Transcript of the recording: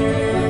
you.